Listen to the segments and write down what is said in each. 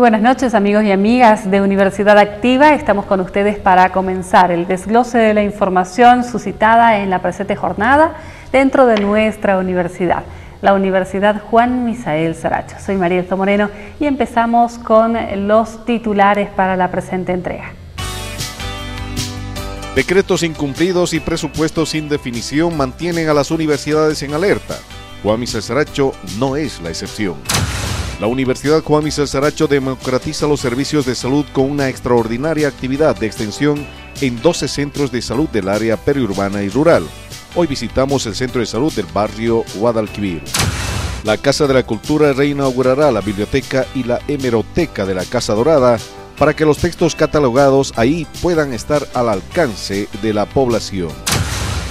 Buenas noches amigos y amigas de Universidad Activa. Estamos con ustedes para comenzar el desglose de la información suscitada en la presente jornada dentro de nuestra universidad, la Universidad Juan Misael Saracho. Soy María Moreno y empezamos con los titulares para la presente entrega. Decretos incumplidos y presupuestos sin definición mantienen a las universidades en alerta. Juan Misael Saracho no es la excepción. La Universidad Juan Michel Saracho democratiza los servicios de salud con una extraordinaria actividad de extensión en 12 centros de salud del área periurbana y rural. Hoy visitamos el centro de salud del barrio Guadalquivir. La Casa de la Cultura reinaugurará la biblioteca y la hemeroteca de la Casa Dorada para que los textos catalogados ahí puedan estar al alcance de la población.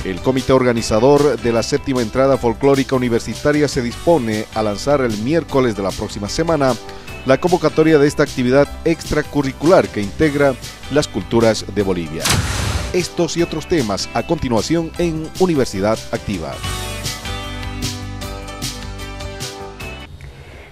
El comité organizador de la séptima entrada folclórica universitaria se dispone a lanzar el miércoles de la próxima semana la convocatoria de esta actividad extracurricular que integra las culturas de Bolivia. Estos y otros temas a continuación en Universidad Activa.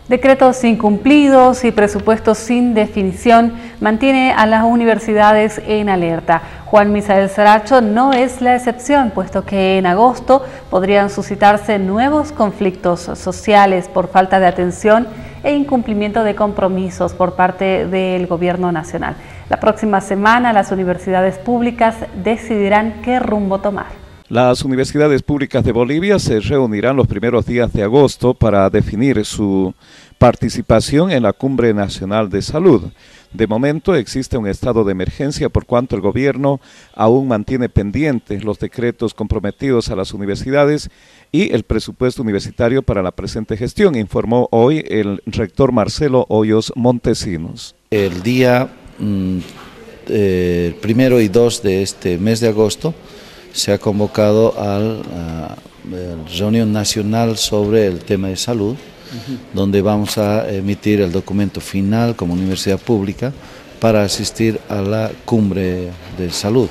Decretos incumplidos y presupuestos sin definición mantiene a las universidades en alerta. Juan Misael Saracho no es la excepción, puesto que en agosto podrían suscitarse nuevos conflictos sociales por falta de atención e incumplimiento de compromisos por parte del gobierno nacional. La próxima semana las universidades públicas decidirán qué rumbo tomar. Las universidades públicas de Bolivia se reunirán los primeros días de agosto para definir su participación en la Cumbre Nacional de Salud. De momento existe un estado de emergencia por cuanto el gobierno aún mantiene pendientes los decretos comprometidos a las universidades y el presupuesto universitario para la presente gestión, informó hoy el rector Marcelo Hoyos Montesinos. El día mm, eh, primero y dos de este mes de agosto se ha convocado a la reunión nacional sobre el tema de salud, donde vamos a emitir el documento final como universidad pública para asistir a la cumbre de salud.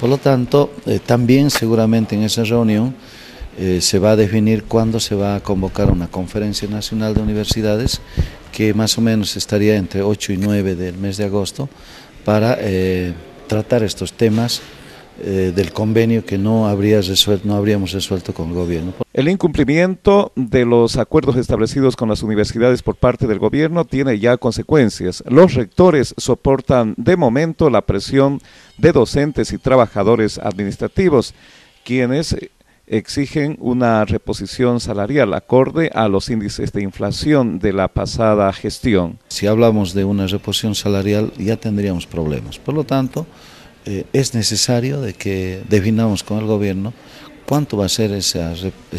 Por lo tanto, eh, también seguramente en esa reunión eh, se va a definir cuándo se va a convocar una conferencia nacional de universidades que más o menos estaría entre 8 y 9 del mes de agosto para eh, tratar estos temas eh, del convenio que no, habría resuelto, no habríamos resuelto con el gobierno. El incumplimiento de los acuerdos establecidos con las universidades por parte del gobierno tiene ya consecuencias. Los rectores soportan de momento la presión de docentes y trabajadores administrativos, quienes exigen una reposición salarial acorde a los índices de inflación de la pasada gestión. Si hablamos de una reposición salarial ya tendríamos problemas. Por lo tanto, eh, es necesario de que definamos con el gobierno cuánto va a ser ese,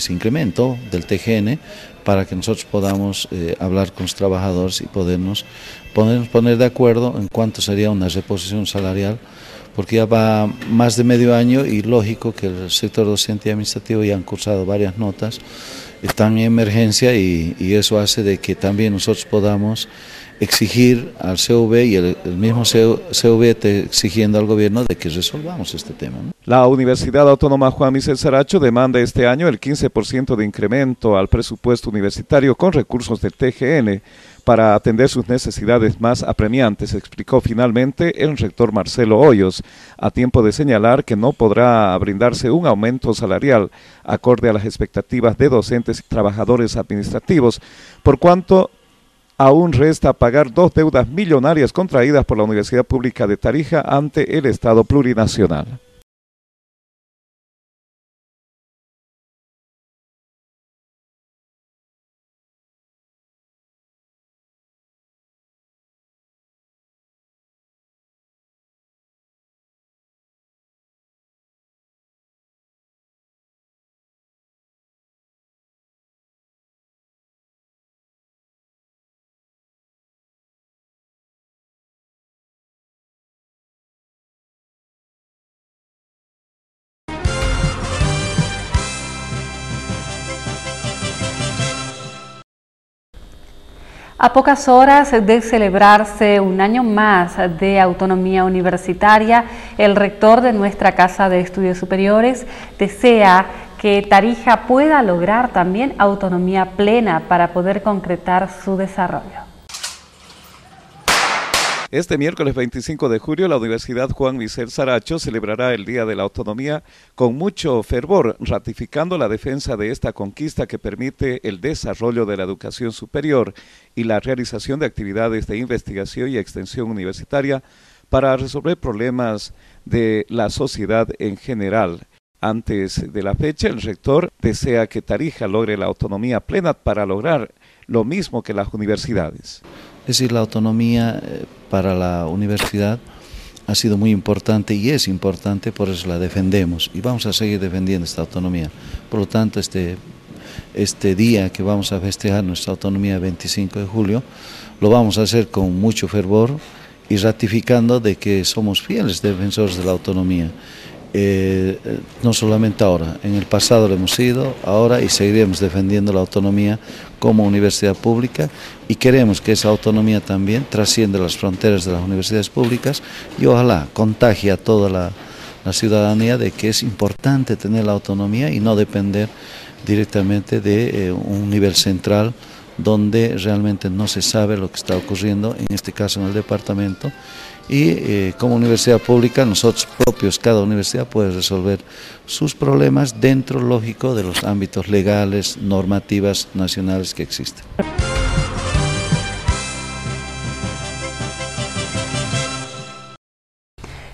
incremento del TGN para que nosotros podamos eh, hablar con los trabajadores y podernos, poner de acuerdo en cuánto sería una reposición salarial, porque ya va más de medio año y lógico que el sector docente y administrativo ya han cursado varias notas, están en emergencia y, y eso hace de que también nosotros podamos exigir al CV y el, mismo CV exigiendo al gobierno de que resolvamos este tema. La Universidad Autónoma Juan Michel Saracho demanda este año el 15% de incremento al presupuesto universitario con recursos del TGN para atender sus necesidades más apremiantes, explicó finalmente el rector Marcelo Hoyos, a tiempo de señalar que no podrá brindarse un aumento salarial acorde a las expectativas de docentes y trabajadores administrativos, por cuanto aún resta pagar dos deudas millonarias contraídas por la Universidad Pública de Tarija ante el Estado plurinacional. A pocas horas de celebrarse un año más de autonomía universitaria, el rector de nuestra Casa de Estudios Superiores desea que Tarija pueda lograr también autonomía plena para poder concretar su desarrollo. Este miércoles 25 de julio, la Universidad Juan Michel Saracho celebrará el Día de la Autonomía con mucho fervor, ratificando la defensa de esta conquista que permite el desarrollo de la educación superior y la realización de actividades de investigación y extensión universitaria para resolver problemas de la sociedad en general. Antes de la fecha, el rector desea que Tarija logre la autonomía plena para lograr lo mismo que las universidades. Es decir, la autonomía eh, para la universidad ha sido muy importante y es importante, por eso la defendemos y vamos a seguir defendiendo esta autonomía. Por lo tanto, este, este día que vamos a festejar nuestra autonomía el 25 de julio, lo vamos a hacer con mucho fervor y ratificando de que somos fieles defensores de la autonomía eh, no solamente ahora, en el pasado lo hemos sido, ahora y seguiremos defendiendo la autonomía como universidad pública y queremos que esa autonomía también trascienda las fronteras de las universidades públicas y ojalá contagie a toda la, ciudadanía de que es importante tener la autonomía y no depender directamente de eh, un nivel central donde realmente no se sabe lo que está ocurriendo, en este caso en el departamento, y eh, como universidad pública nosotros propios, cada universidad puede resolver sus problemas dentro, lógico, de los ámbitos legales, normativas nacionales que existen.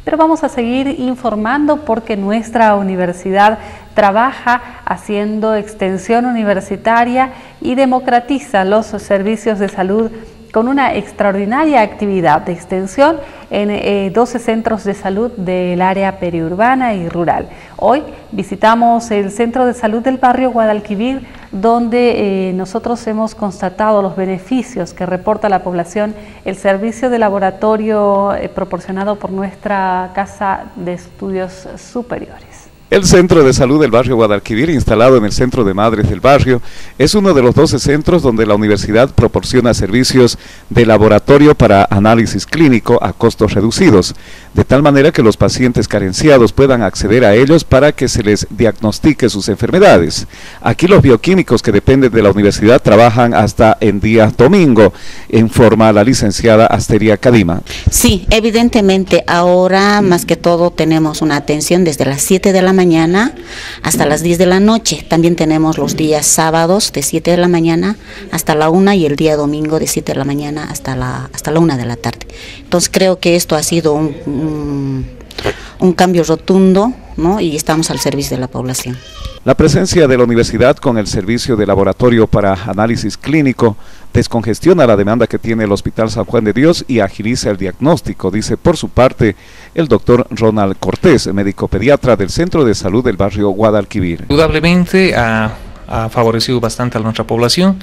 Pero vamos a seguir informando porque nuestra universidad trabaja haciendo extensión universitaria y democratiza los servicios de salud con una extraordinaria actividad de extensión en 12 eh, centros de salud del área periurbana y rural. Hoy visitamos el Centro de Salud del barrio Guadalquivir, donde eh, nosotros hemos constatado los beneficios que reporta la población el servicio de laboratorio eh, proporcionado por nuestra Casa de Estudios Superiores. El Centro de Salud del Barrio Guadalquivir, instalado en el Centro de Madres del Barrio, es uno de los 12 centros donde la universidad proporciona servicios de laboratorio para análisis clínico a costos reducidos, de tal manera que los pacientes carenciados puedan acceder a ellos para que se les diagnostique sus enfermedades. Aquí los bioquímicos que dependen de la universidad trabajan hasta en días domingo, informa la licenciada Asteria Cadima. Sí, evidentemente ahora más que todo tenemos una atención desde las 7 de la mañana hasta las 10 de la noche. También tenemos los días sábados de 7 de la mañana hasta la 1 y el día domingo de 7 de la mañana hasta la, hasta la 1 de la tarde. Entonces creo que esto ha sido un, un, cambio rotundo ¿no? y estamos al servicio de la población. La presencia de la universidad con el servicio de laboratorio para análisis clínico descongestiona la demanda que tiene el Hospital San Juan de Dios y agiliza el diagnóstico, dice por su parte el doctor Ronald Cortés, médico pediatra del Centro de Salud del barrio Guadalquivir. Indudablemente ha, ha favorecido bastante a nuestra población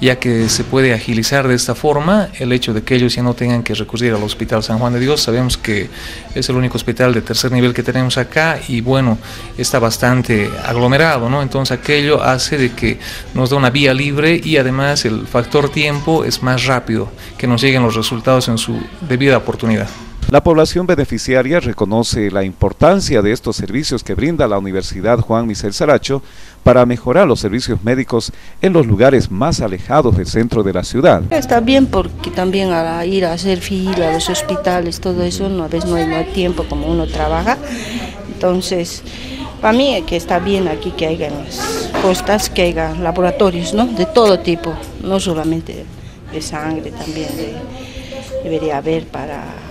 ya que se puede agilizar de esta forma el hecho de que ellos ya no tengan que recurrir al Hospital San Juan de Dios. Sabemos que es el único hospital de tercer nivel que tenemos acá y bueno, está bastante aglomerado, ¿no? Entonces aquello hace de que nos da una vía libre y además el factor tiempo es más rápido, que nos lleguen los resultados en su debida oportunidad. La población beneficiaria reconoce la importancia de estos servicios que brinda la Universidad Juan Michel Saracho para mejorar los servicios médicos en los lugares más alejados del centro de la ciudad. Está bien porque también a ir a hacer fila a los hospitales, todo eso, a veces no hay, tiempo como uno trabaja. Entonces, para mí que está bien aquí que haya las costas, que haya laboratorios, ¿no? De todo tipo, no solamente de sangre, también debería haber para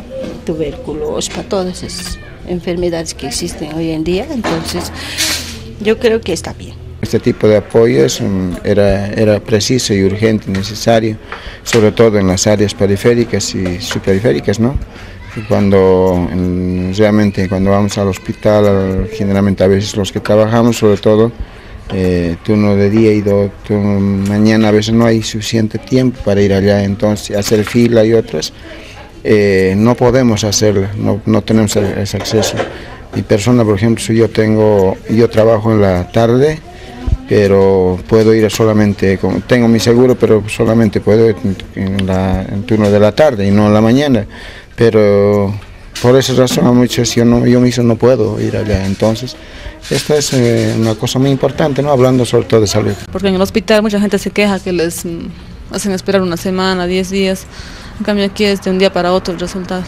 tuberculosis, para todas esas enfermedades que existen hoy en día. Entonces, yo creo que está bien. Este tipo de apoyos era, era preciso y urgente, necesario, sobre todo en las áreas periféricas y subperiféricas, ¿no? cuando realmente cuando vamos al hospital, generalmente a veces los que trabajamos, sobre todo eh, turno de día y turno mañana, a veces no hay suficiente tiempo para ir allá, entonces hacer fila y otras, eh, no podemos hacerlo, no, no tenemos ese acceso. Mi persona, por ejemplo, si yo tengo, yo trabajo en la tarde, pero puedo ir solamente, tengo mi seguro, pero solamente puedo la, en turno de la tarde y no en la mañana. Pero por esa razón muchas yo, no, yo mismo no puedo ir allá. Entonces, esta es eh, una cosa muy importante, ¿no? hablando sobre todo de salud. Porque en el hospital mucha gente se queja que les mm, hacen esperar una semana, diez días En cambio aquí es de un día para otro el resultado.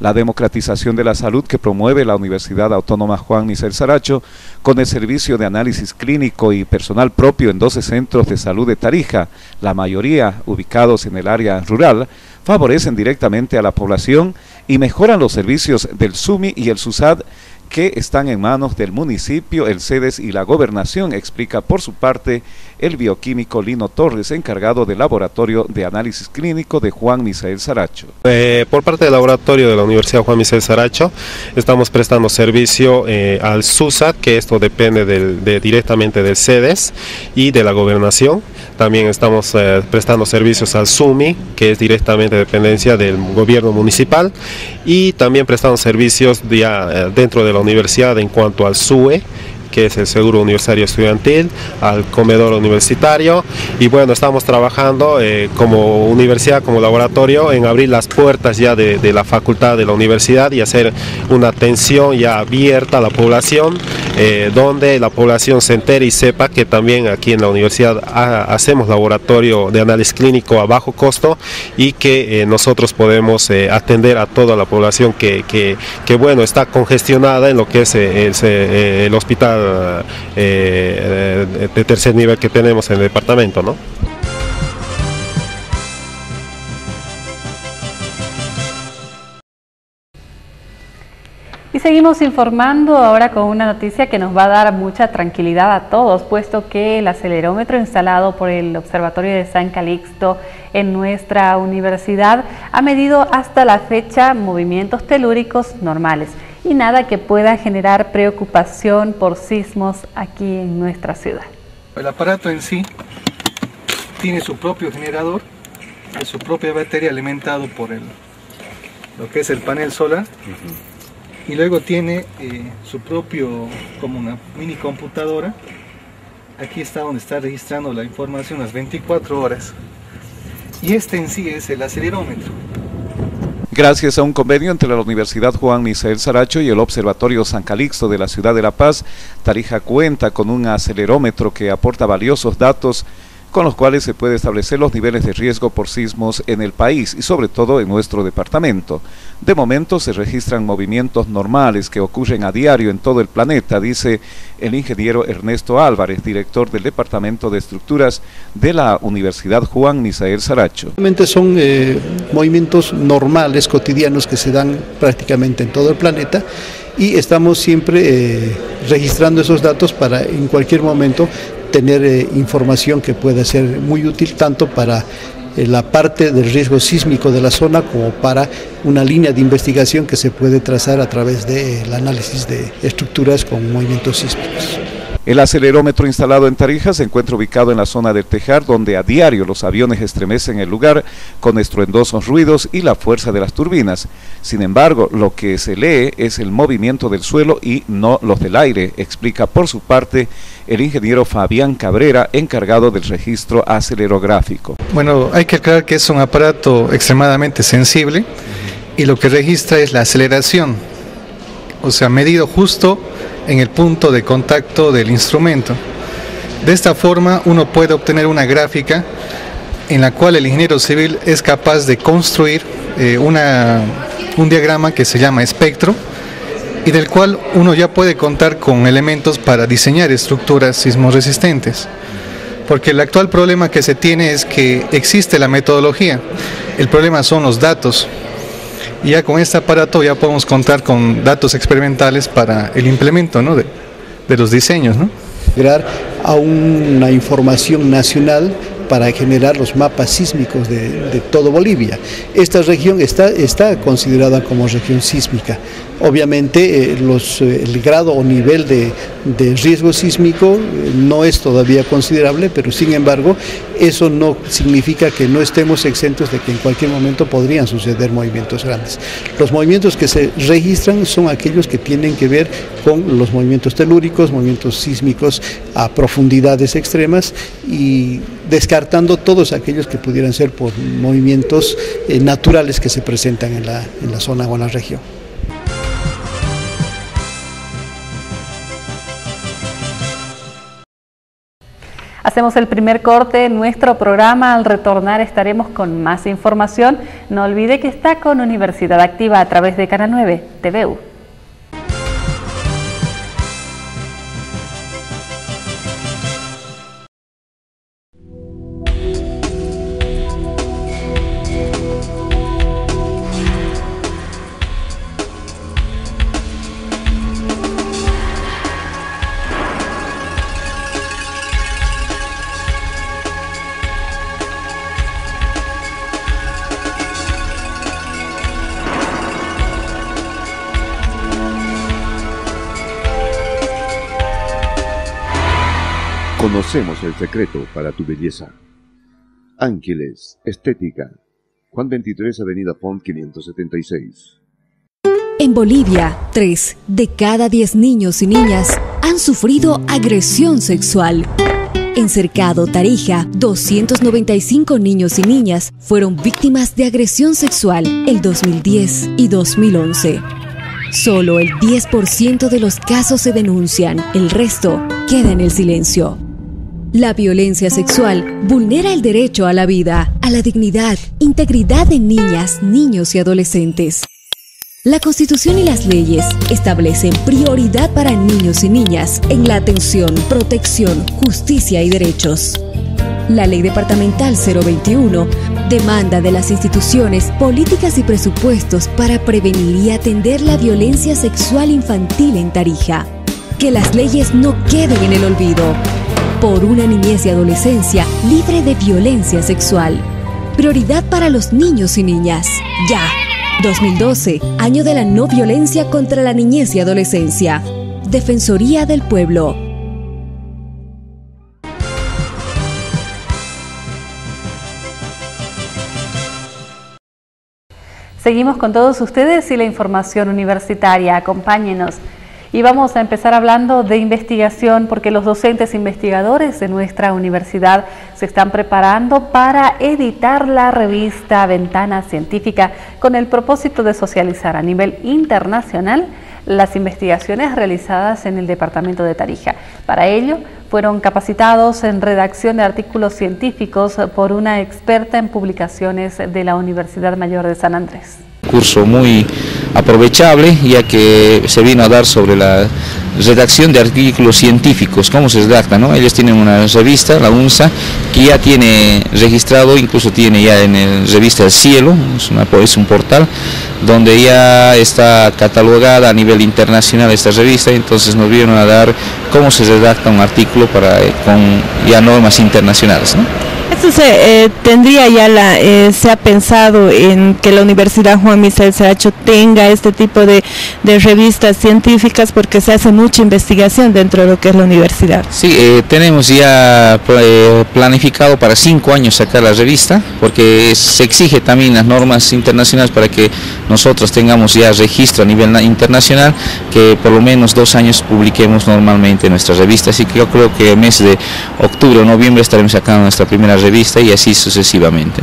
La democratización de la salud que promueve la Universidad Autónoma Juan Michel Saracho con el servicio de análisis clínico y personal propio en 12 centros de salud de Tarija, la mayoría ubicados en el área rural, favorecen directamente a la población y mejoran los servicios del SUMI y el SUSAD que están en manos del municipio, el CEDES y la gobernación, explica por su parte el bioquímico Lino Torres, encargado del laboratorio de análisis clínico de Juan Misael Saracho. Eh, por parte del laboratorio de la Universidad Juan Misael Saracho, estamos prestando servicio eh, al SUSAT, que esto depende de, directamente del CEDES y de la gobernación. También estamos eh, prestando servicios al SUMI, que es directamente dependencia del gobierno municipal, y también prestando servicios ya, dentro de la universidad en cuanto al SUE, que es el Seguro Universitario Estudiantil, al comedor universitario. Y bueno, estamos trabajando eh, como universidad, como laboratorio en abrir las puertas ya de, la facultad de la universidad y hacer una atención ya abierta a la población, eh, donde la población se entere y sepa que también aquí en la universidad hacemos laboratorio de análisis clínico a bajo costo y que eh, nosotros podemos atender a toda la población que, que, bueno, está congestionada en lo que es el hospital eh, de tercer nivel que tenemos en el departamento. ¿no? Y seguimos informando ahora con una noticia que nos va a dar mucha tranquilidad a todos, puesto que el acelerómetro instalado por el Observatorio de San Calixto en nuestra universidad ha medido hasta la fecha movimientos telúricos normales y nada que pueda generar preocupación por sismos aquí en nuestra ciudad. El aparato en sí tiene su propio generador, su propia batería alimentado por el, lo que es el panel solar y luego tiene eh, su propio, como una mini computadora. Aquí está donde está registrando la información las 24 horas. Y este en sí es el acelerómetro. Gracias a un convenio entre la Universidad Juan Misael Saracho y el Observatorio San Calixto de la ciudad de La Paz, Tarija cuenta con un acelerómetro que aporta valiosos datos con los cuales se puede establecer los niveles de riesgo por sismos en el país y sobre todo en nuestro departamento. De momento se registran movimientos normales que ocurren a diario en todo el planeta, dice el ingeniero Ernesto Álvarez, director del Departamento de Estructuras de la Universidad Juan Misael Saracho. Son eh, movimientos normales, cotidianos que se dan prácticamente en todo el planeta y estamos siempre eh, registrando esos datos para en cualquier momento tener eh, información que pueda ser muy útil tanto para eh, la parte del riesgo sísmico de la zona como para una línea de investigación que se puede trazar a través del análisis de estructuras con movimientos sísmicos. El acelerómetro instalado en Tarija se encuentra ubicado en la zona del Tejar, donde a diario los aviones estremecen el lugar con estruendosos ruidos y la fuerza de las turbinas. Sin embargo, lo que se lee es el movimiento del suelo y no los del aire, explica por su parte el ingeniero Fabián Cabrera, encargado del registro acelerográfico. Bueno, hay que aclarar que es un aparato extremadamente sensible y lo que registra es la aceleración, o sea, medido justo en el punto de contacto del instrumento. De esta forma uno puede obtener una gráfica en la cual el ingeniero civil es capaz de construir eh, una, un diagrama que se llama espectro y del cual uno ya puede contar con elementos para diseñar estructuras sismoresistentes. Porque el actual problema que se tiene es que existe la metodología, el problema son los datos. Y ya con este aparato ya podemos contar con datos experimentales para el implemento ¿no? de, de los diseños. ¿no? a una información nacional para generar los mapas sísmicos de, de todo Bolivia. Esta región está, está considerada como región sísmica. Obviamente eh, eh, el grado o nivel de, riesgo sísmico eh, no es todavía considerable, pero sin embargo eso no significa que no estemos exentos de que en cualquier momento podrían suceder movimientos grandes. Los movimientos que se registran son aquellos que tienen que ver con los movimientos telúricos, movimientos sísmicos a profundidades extremas y descartando todos aquellos que pudieran ser por movimientos naturales que se presentan en la zona o en la región. Hacemos el primer corte en nuestro programa. Al retornar estaremos con más información. No olvide que está con Universidad Activa a través de Canal 9 TVU. Conocemos el secreto para tu belleza. Ángeles, Estética. Juan 23, Avenida Font 576. En Bolivia, 3 de cada 10 niños y niñas han sufrido agresión sexual. En Cercado, Tarija, 295 niños y niñas fueron víctimas de agresión sexual el 2010 y 2011. Solo el 10% de los casos se denuncian, el resto queda en el silencio. La violencia sexual vulnera el derecho a la vida, a la dignidad, integridad de niñas, niños y adolescentes. La Constitución y las leyes establecen prioridad para niños y niñas en la atención, protección, justicia y derechos. La Ley Departamental 021 demanda de las instituciones políticas y presupuestos para prevenir y atender la violencia sexual infantil en Tarija. Que las leyes no queden en el olvido por una niñez y adolescencia libre de violencia sexual. Prioridad para los niños y niñas. Ya. 2012, año de la no violencia contra la niñez y adolescencia. Defensoría del Pueblo. Seguimos con todos ustedes y la información universitaria. Acompáñenos. Y vamos a empezar hablando de investigación porque los docentes investigadores de nuestra universidad se están preparando para editar la revista Ventana Científica con el propósito de socializar a nivel internacional las investigaciones realizadas en el departamento de Tarija. Para ello, fueron capacitados en redacción de artículos científicos por una experta en publicaciones de la Universidad Mayor de San Andrés curso muy aprovechable ya que se vino a dar sobre la redacción de artículos científicos, cómo se redacta, ¿no? Ellos tienen una revista, la UNSA, que ya tiene registrado, incluso tiene ya en el revista El Cielo, es, un portal donde ya está catalogada a nivel internacional esta revista, entonces nos vieron a dar cómo se redacta un artículo para, con ya normas internacionales. Esto se eh, tendría ya la, eh, se ha pensado en que la Universidad Juan Misael Saracho tenga este tipo de, revistas científicas porque se hace mucha investigación dentro de lo que es la universidad. Sí, eh, tenemos ya planificado para cinco años sacar la revista porque se exige también las normas internacionales para que nosotros tengamos ya registro a nivel internacional que por lo menos dos años publiquemos normalmente nuestra revista. Así que yo creo que el mes de octubre o noviembre estaremos sacando nuestra primera revista y así sucesivamente.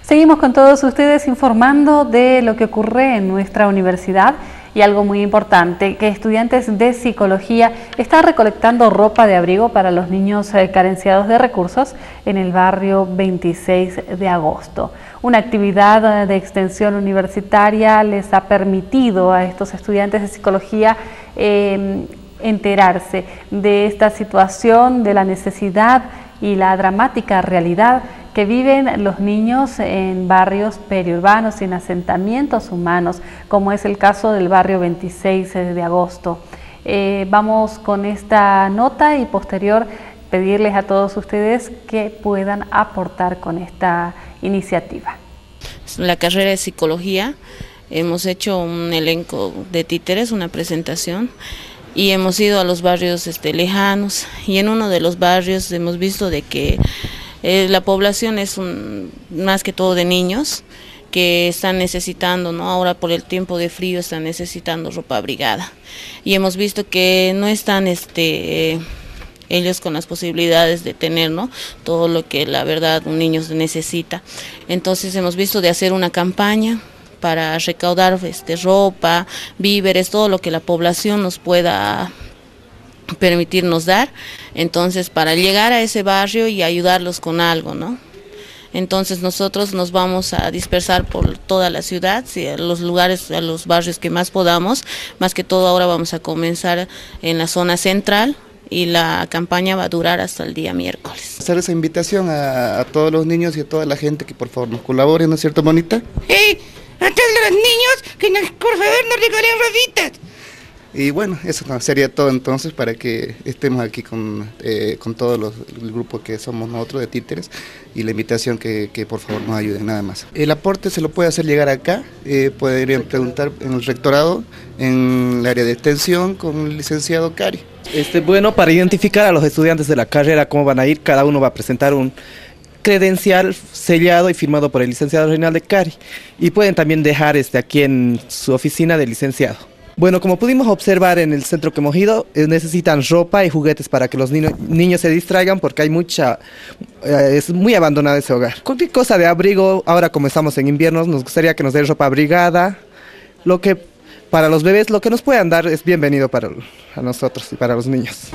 Seguimos con todos ustedes informando de lo que ocurre en nuestra universidad y algo muy importante, que estudiantes de psicología están recolectando ropa de abrigo para los niños eh, carenciados de recursos en el barrio 26 de agosto. Una actividad eh, de extensión universitaria les ha permitido a estos estudiantes de psicología em, enterarse de esta situación, de la necesidad y la dramática realidad que viven los niños en barrios periurbanos, sin asentamientos humanos, como es el caso del barrio 26 de agosto. Eh, vamos con esta nota y posterior pedirles a todos ustedes que puedan aportar con esta iniciativa. La carrera de psicología, hemos hecho un elenco de títeres, una presentación y hemos ido a los barrios este, lejanos y en uno de los barrios hemos visto de que eh, la población es más que todo de niños que están necesitando, ¿no? Ahora por el tiempo de frío están necesitando ropa abrigada. Y hemos visto que no están este ellos con las posibilidades de tener ¿no? todo lo que la verdad un niño necesita. Entonces hemos visto de hacer una campaña para recaudar este, ropa, víveres, todo lo que la población nos pueda permitirnos dar. Entonces, para llegar a ese barrio y ayudarlos con algo, ¿no? Entonces nosotros nos vamos a dispersar por toda la ciudad, los lugares, a los barrios que más podamos. Más que todo ahora vamos a comenzar en la zona central y la campaña va a durar hasta el día miércoles. Hacer esa invitación a, todos los niños y a toda la gente que por favor nos colaboren, ¿no es cierto, Monita? Sí, a todos los niños que nos, por favor nos regalen rositas. Y bueno, eso sería todo entonces para que estemos aquí con, eh, con todos los el grupo que somos nosotros de títeres y la invitación que, que, por favor nos ayuden, nada más. El aporte se lo puede hacer llegar acá, eh, podrían preguntar en el rectorado, en el área de extensión con el licenciado Cari. Este, bueno, para identificar a los estudiantes de la carrera cómo van a ir, cada uno va a presentar un credencial sellado y firmado por el licenciado Reinaldo Cari y pueden también dejar este aquí en su oficina de licenciado. Bueno, como pudimos observar en el centro que hemos ido, eh, necesitan ropa y juguetes para que los niños se distraigan porque hay mucha, eh, es muy abandonado ese hogar. Cualquier cosa de abrigo, ahora como estamos en invierno, nos gustaría que nos den ropa abrigada, lo que para los bebés, lo que nos puedan dar es bienvenido para nosotros y para los niños.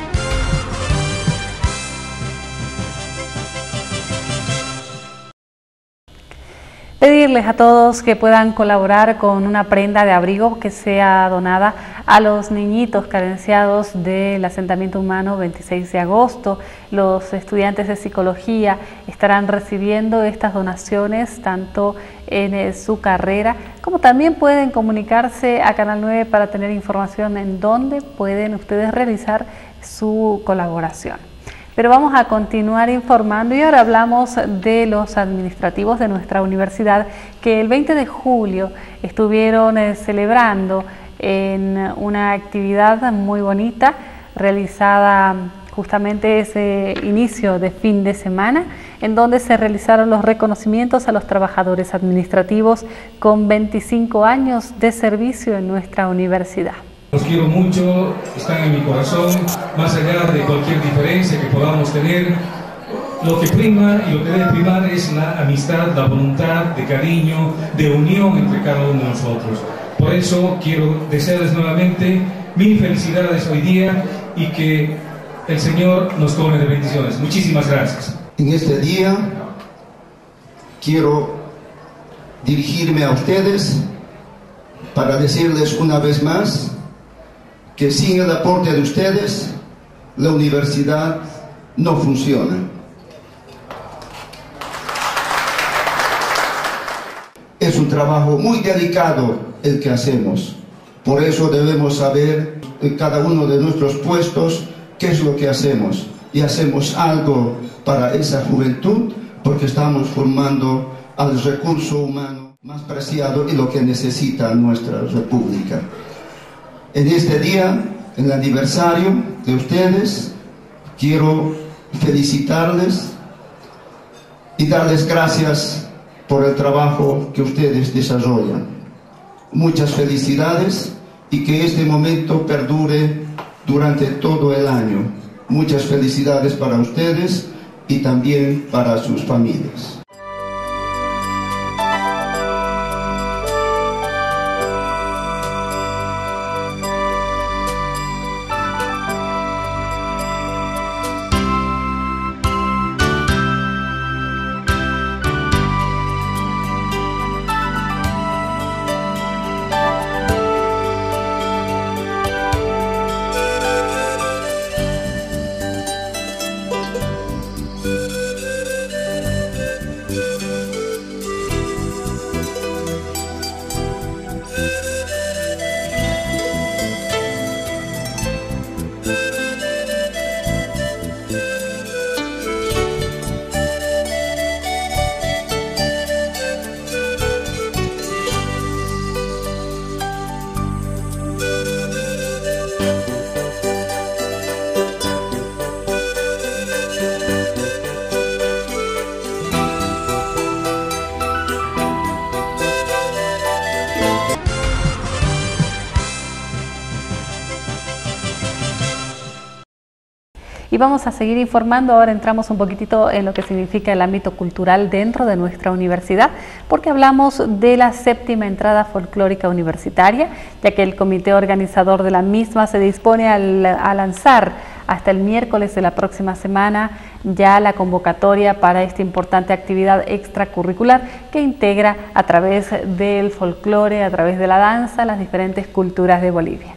Pedirles a todos que puedan colaborar con una prenda de abrigo que sea donada a los niñitos carenciados del asentamiento humano 26 de agosto. Los estudiantes de psicología estarán recibiendo estas donaciones tanto en eh, su carrera como también pueden comunicarse a Canal 9 para tener información en dónde pueden ustedes realizar su colaboración. Pero vamos a continuar informando y ahora hablamos de los administrativos de nuestra universidad que el 20 de julio estuvieron eh, celebrando en una actividad muy bonita realizada justamente ese inicio de fin de semana, en donde se realizaron los reconocimientos a los trabajadores administrativos con 25 años de servicio en nuestra universidad. Los quiero mucho, están en mi corazón, más allá de cualquier diferencia que podamos tener. Lo que prima y lo que debe primar es la amistad, la voluntad de cariño, de unión entre cada uno de nosotros. Por eso quiero desearles nuevamente mil felicidades hoy día y que el Señor nos tome de bendiciones. Muchísimas gracias. En este día quiero dirigirme a ustedes para decirles una vez más que sin el aporte de ustedes, la universidad no funciona. Es un trabajo muy delicado el que hacemos. Por eso debemos saber en cada uno de nuestros puestos qué es lo que hacemos. Y hacemos algo para esa juventud porque estamos formando al recurso humano más preciado y lo que necesita nuestra república en este día, en el aniversario de ustedes, quiero felicitarles y darles gracias por el trabajo que ustedes desarrollan. Muchas felicidades y que este momento perdure durante todo el año. Muchas felicidades para ustedes y también para sus familias. Y vamos a seguir informando, ahora entramos un poquitito en lo que significa el ámbito cultural dentro de nuestra universidad, porque hablamos de la séptima entrada folclórica universitaria, ya que el comité organizador de la misma se dispone a lanzar hasta el miércoles de la próxima semana ya la convocatoria para esta importante actividad extracurricular que integra a través del folclore, a través de la danza, las diferentes culturas de Bolivia.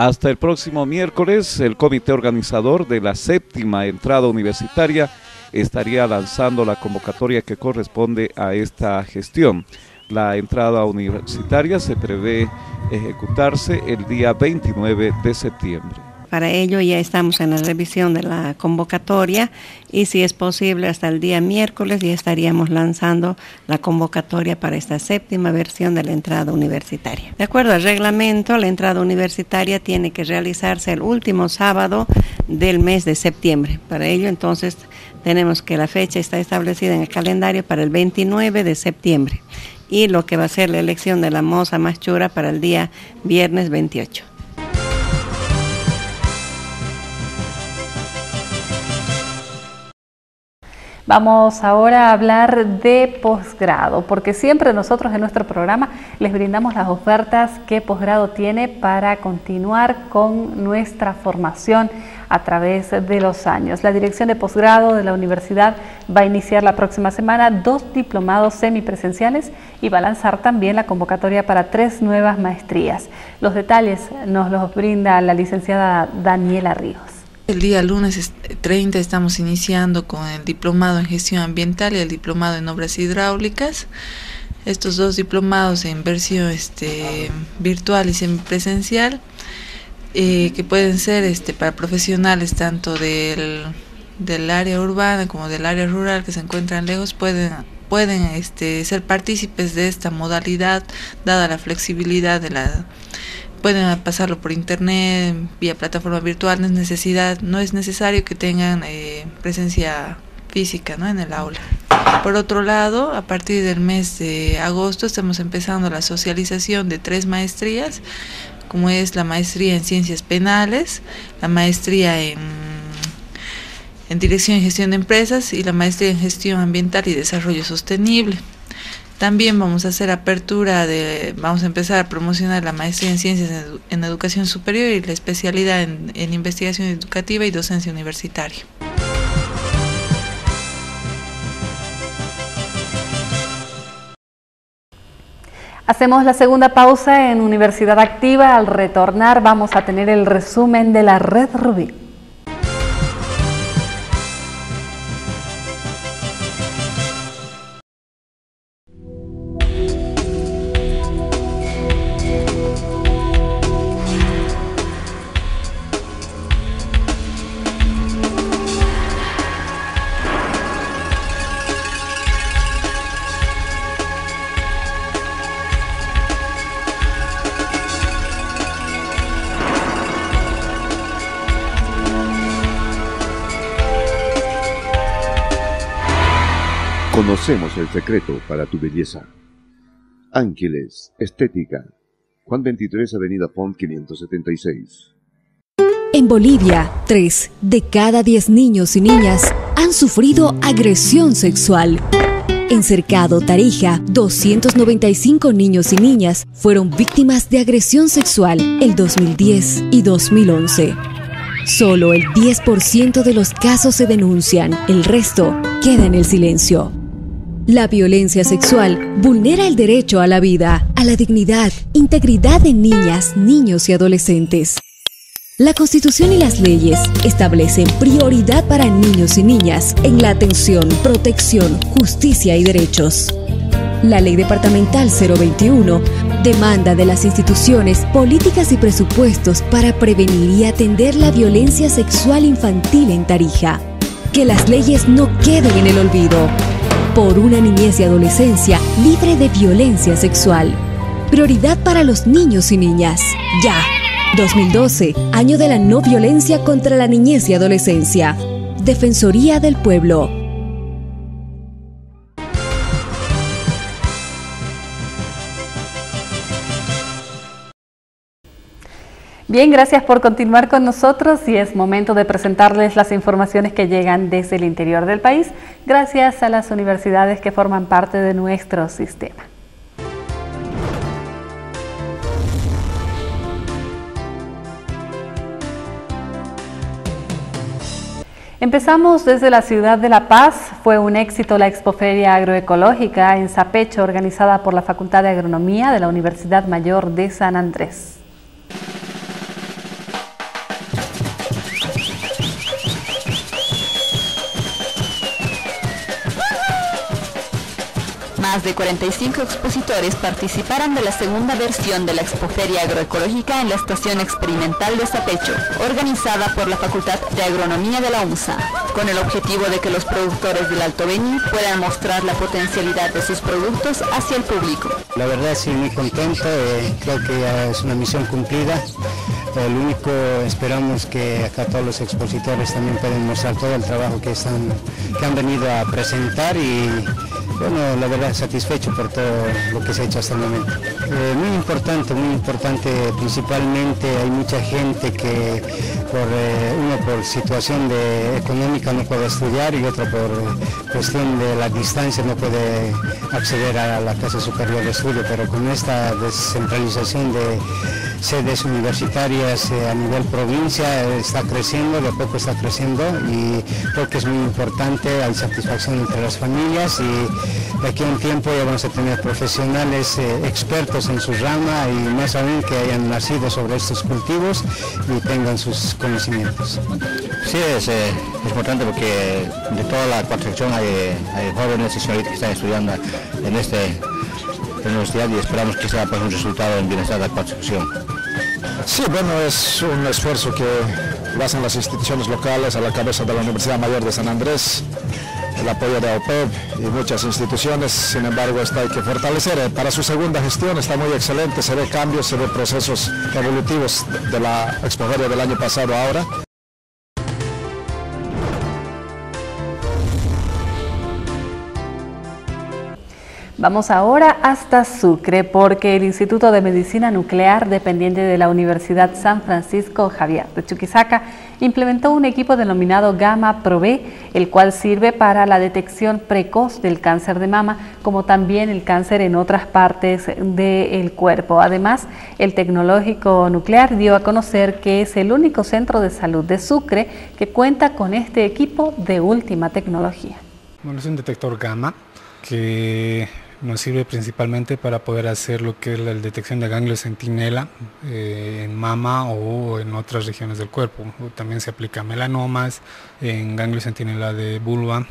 Hasta el próximo miércoles, el comité organizador de la séptima entrada universitaria estaría lanzando la convocatoria que corresponde a esta gestión. La entrada universitaria se prevé ejecutarse el día 29 de septiembre. Para ello ya estamos en la revisión de la convocatoria y si es posible hasta el día miércoles ya estaríamos lanzando la convocatoria para esta séptima versión de la entrada universitaria. De acuerdo al reglamento, la entrada universitaria tiene que realizarse el último sábado del mes de septiembre. Para ello entonces tenemos que la fecha está establecida en el calendario para el 29 de septiembre y lo que va a ser la elección de la moza más chura para el día viernes 28. Vamos ahora a hablar de posgrado, porque siempre nosotros en nuestro programa les brindamos las ofertas que posgrado tiene para continuar con nuestra formación a través de los años. La Dirección de Posgrado de la Universidad va a iniciar la próxima semana dos diplomados semipresenciales y va a lanzar también la convocatoria para tres nuevas maestrías. Los detalles nos los brinda la licenciada Daniela Ríos. El día lunes 30 estamos iniciando con el diplomado en gestión ambiental y el diplomado en obras hidráulicas. Estos dos diplomados en versión este, virtual y semipresencial, eh, que pueden ser este, para profesionales tanto del, área urbana como del área rural que se encuentran lejos, pueden pueden este, ser partícipes de esta modalidad, dada la flexibilidad de la pueden pasarlo por internet, vía plataforma virtual, no es necesidad, no es necesario que tengan eh, presencia física ¿no? en el aula. Por otro lado, a partir del mes de agosto estamos empezando la socialización de tres maestrías, como es la maestría en ciencias penales, la maestría en, en dirección y gestión de empresas y la maestría en gestión ambiental y desarrollo sostenible. También vamos a hacer apertura de, vamos a empezar a promocionar la maestría en ciencias en, educación superior y la especialidad en, en investigación educativa y docencia universitaria. Hacemos la segunda pausa en Universidad Activa. Al retornar vamos a tener el resumen de la Red Rubí. Conocemos el secreto para tu belleza. Ángeles, Estética. Juan 23, Avenida Pont 576. En Bolivia, 3 de cada 10 niños y niñas han sufrido agresión sexual. En Cercado, Tarija, 295 niños y niñas fueron víctimas de agresión sexual el 2010 y 2011. Solo el 10% de los casos se denuncian, el resto queda en el silencio. La violencia sexual vulnera el derecho a la vida, a la dignidad, integridad de niñas, niños y adolescentes. La Constitución y las leyes establecen prioridad para niños y niñas en la atención, protección, justicia y derechos. La Ley Departamental 021 demanda de las instituciones políticas y presupuestos para prevenir y atender la violencia sexual infantil en Tarija. Que las leyes no queden en el olvido por una niñez y adolescencia libre de violencia sexual. Prioridad para los niños y niñas. Ya. 2012, año de la no violencia contra la niñez y adolescencia. Defensoría del Pueblo. Bien, gracias por continuar con nosotros y es momento de presentarles las informaciones que llegan desde el interior del país gracias a las universidades que forman parte de nuestro sistema. Empezamos desde la ciudad de La Paz. Fue un éxito la Expoferia Agroecológica en Zapecho, organizada por la Facultad de Agronomía de la Universidad Mayor de San Andrés. Más de 45 expositores participaron de la segunda versión de la Expoferia Agroecológica en la Estación Experimental de Zapecho, organizada por la Facultad de Agronomía de la UNSA, con el objetivo de que los productores del Alto Beni puedan mostrar la potencialidad de sus productos hacia el público. La verdad sí, muy contento, eh, creo que es una misión cumplida. El único, esperamos que acá todos los expositores también pueden mostrar todo el trabajo que, están, que han venido a presentar y bueno, la verdad satisfecho por todo lo que se ha hecho hasta el momento. Eh, muy importante, muy importante, principalmente hay mucha gente que por eh, uno por situación económica no puede estudiar y otro por cuestión de la distancia no puede acceder a la Casa Superior de Estudio, pero con esta descentralización de sedes universitarias eh, a nivel provincia está creciendo, de poco está creciendo y creo que es muy importante, hay satisfacción entre las familias y de aquí a un tiempo ya vamos a tener profesionales eh, expertos en su rama y más aún que hayan nacido sobre estos cultivos y tengan sus conocimientos. Sí, es, eh, importante porque de toda la construcción hay, jóvenes y señoritas que están estudiando en este universidad y esperamos que sea pues, un resultado en bienestar de la construcción. Sí, bueno, es un esfuerzo que lo hacen las instituciones locales a la cabeza de la Universidad Mayor de San Andrés, el apoyo de OPEP y muchas instituciones, sin embargo, esto hay que fortalecer. Eh, para su segunda gestión está muy excelente, se ve cambios, se ve procesos evolutivos de la expoferia del año pasado ahora. Vamos ahora hasta Sucre porque el Instituto de Medicina Nuclear, dependiente de la Universidad San Francisco Javier de Chuquisaca, implementó un equipo denominado Gamma Probe, el cual sirve para la detección precoz del cáncer de mama, como también el cáncer en otras partes del cuerpo. Además, el Tecnológico Nuclear dio a conocer que es el único centro de salud de Sucre que cuenta con este equipo de última tecnología. Bueno, es un detector gamma que nos sirve principalmente para poder hacer lo que es la detección de ganglios centinela eh, en mama o en otras regiones del cuerpo. También se aplica melanomas, en ganglios centinela de vulva,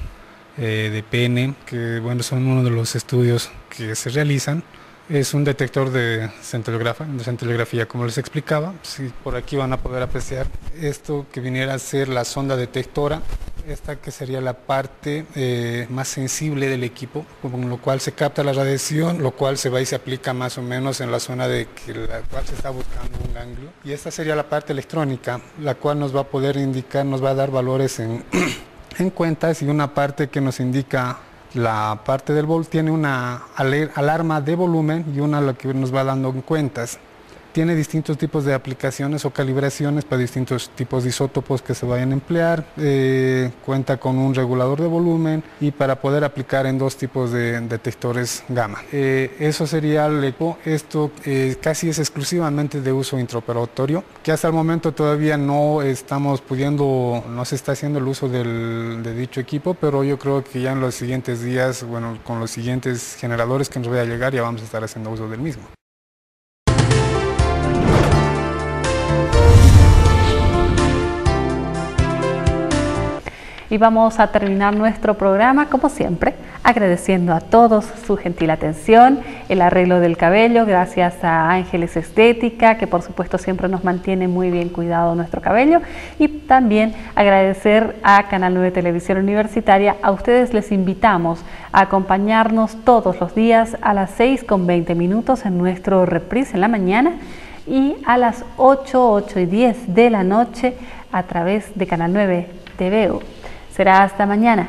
eh, de pene, que bueno, son uno de los estudios que se realizan. Es un detector de centelografía, como les explicaba. Si por aquí van a poder apreciar esto que viniera a ser la sonda detectora esta que sería la parte eh, más sensible del equipo, con lo cual se capta la radiación, lo cual se va y se aplica más o menos en la zona de la cual se está buscando un ganglio. Y esta sería la parte electrónica, la cual nos va a poder indicar, nos va a dar valores en, en cuentas y una parte que nos indica la parte del vol tiene una alarma de volumen y una la que nos va dando en cuentas tiene distintos tipos de aplicaciones o calibraciones para distintos tipos de isótopos que se vayan a emplear, eh, cuenta con un regulador de volumen y para poder aplicar en dos tipos de detectores gamma. Eh, eso sería el eco, esto eh, casi es exclusivamente de uso intraoperatorio, que hasta el momento todavía no estamos pudiendo, no se está haciendo el uso de dicho equipo, pero yo creo que ya en los siguientes días, bueno, con los siguientes generadores que nos voy a llegar ya vamos a estar haciendo uso del mismo. Y vamos a terminar nuestro programa como siempre agradeciendo a todos su gentil atención, el arreglo del cabello, gracias a Ángeles Estética que por supuesto siempre nos mantiene muy bien cuidado nuestro cabello y también agradecer a Canal 9 Televisión Universitaria, a ustedes les invitamos a acompañarnos todos los días a las 6 con 20 minutos en nuestro reprise en la mañana y a las 8, 8 y 10 de la noche a través de Canal 9 TVO. Será hasta mañana.